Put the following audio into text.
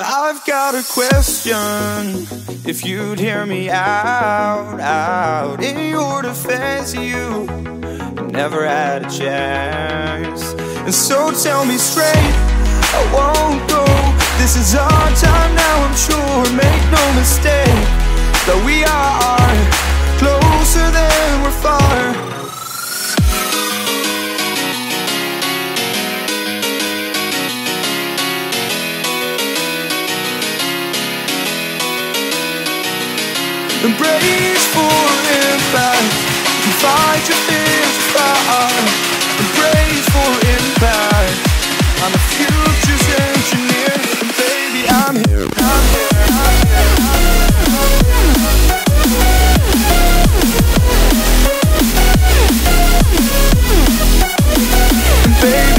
I've got a question. If you'd hear me out, out in your defense, you never had a chance. And so tell me straight, I won't go. This is our time now, I'm sure. Make no mistake that we are Embrace impact and fight your fears. Embrace impact. I'm a future's engineer, and baby, I'm here. I'm here. Baby